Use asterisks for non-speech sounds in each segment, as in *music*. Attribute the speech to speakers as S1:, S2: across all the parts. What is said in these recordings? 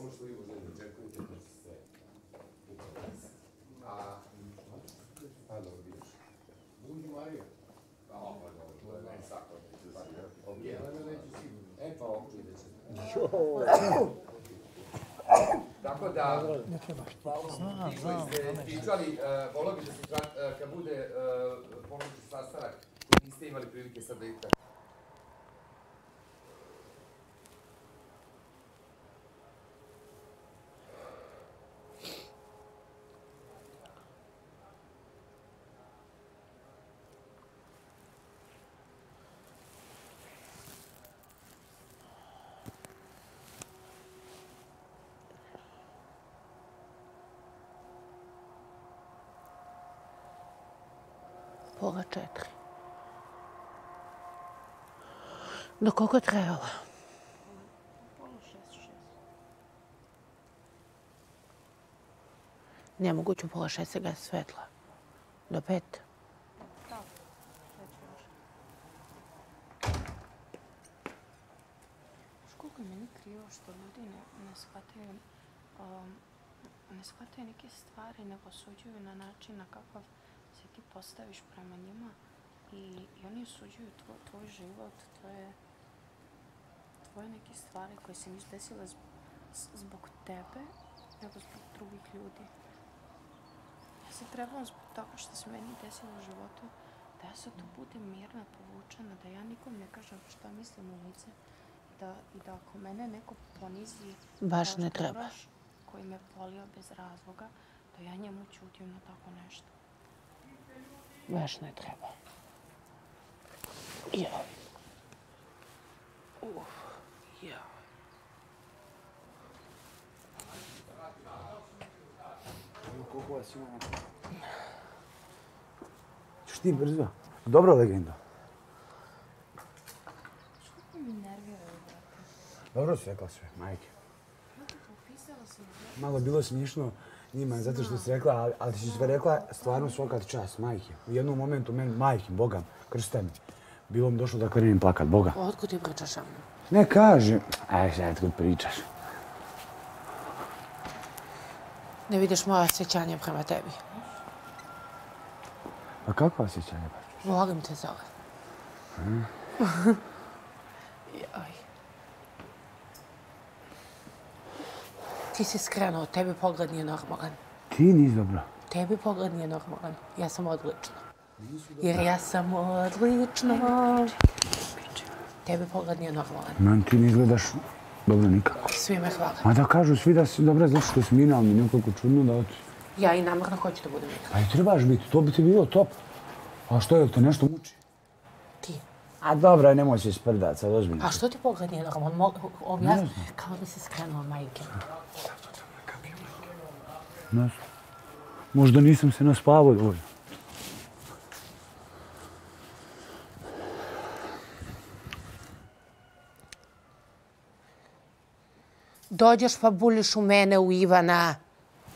S1: ono što vi možda ne očekujete da će se upraviti. A, pa dobro, vidiš. Buđi Marija. Pa, pa dobro, to je meni svako. Jelena neće sigurno. E, pa ovdje ide će. Tako da, ti koji ste pričali, uh, volio bih da se uh, kad bude uh, ponoviti sastanak, niste imali prilike sad da
S2: pola četiri. Do koga trebala? Nemoguće u pola šest se ga svetla. Do pet.
S3: Koliko je meni krivo što ljudi ne, ne shvataju um, ne shvataju neke stvari, ne posuđuju na način na kakav ti postaviš prema njima i, i oni osuđuju tvoj, tvoj život, tvoje, tvoje neke stvari koje se nisu desile zbog tebe, nego zbog drugih ljudi. Ja se trebam zbog toga što se meni desilo u životu, da ja sad tu budem mirna, povučena, da ja nikom ne kažem šta mislim u lice, da, i da ako mene neko ponizi,
S2: baš ne treba.
S3: koji me volio bez razloga, da ja njemu čutim na tako nešto.
S2: Веш не
S4: треба. Ја. Уф, ја. Колку е сигурно? Чуш
S3: ти брзо. Добра легенда.
S4: Добро се, rekla се, majke. Malo bilo smiješno njima, zato što si rekla, ali, ali si sve rekla stvarno svokat čas, majke. U jednom momentu, meni, majke, Boga, kršte mi. Bilo mi došlo da krenem plakat, Boga.
S2: Otkud ti pričaš sa mnom?
S4: Ne kažem. Aj, sad otkud pričaš.
S2: Ne vidiš moje osjećanje prema tebi.
S4: Pa kako osjećanje?
S2: Volim te, Zole. Hmm? *laughs* Joj. Ti si skrenuo, tebi pogled nije normalan.
S4: Ti nisi dobro.
S2: Tebi pogled nije normalan. Ja sam odlična. Jer ja sam odlična. Tebi pogled nije normalan.
S4: Man, ti ne izgledaš dobro nikako.
S2: Svi me hvale.
S4: Ma da kažu svi da si dobra, zato što si mina, mi nekako čudno da oti.
S2: Ja i namrno hoću da budem mina.
S4: Pa i trebaš biti, to bi ti bilo top. A što je, to nešto muči? A dobro, nemoj se sprdat, sad ozbiljno.
S2: A što ti pogled nije normalan? Objasni, kao da si skrenuo majke.
S4: Ne znam. Možda nisam se naspavao dovoljno.
S2: Dođeš pa buljiš u mene u Ivana.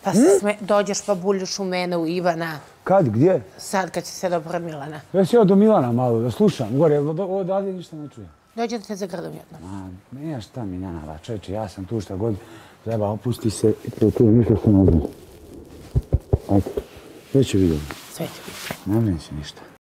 S2: Pa hm? sme, dođeš pa buljiš u mene u Ivana.
S4: Kad, gdje?
S2: Sad kad si se dobro Milana.
S4: Ja si do Milana malo, da slušam. Gore, odavde ništa ne čujem.
S2: Dođe da te zagradam jedno.
S4: Ma, ne, šta mi Miljana, čeče, ja sam tu šta god treba, opusti se, to tu ništa što ne znam. Ajde, sve će vidjeti.
S2: Sve će vidjeti.
S4: Ne se ništa.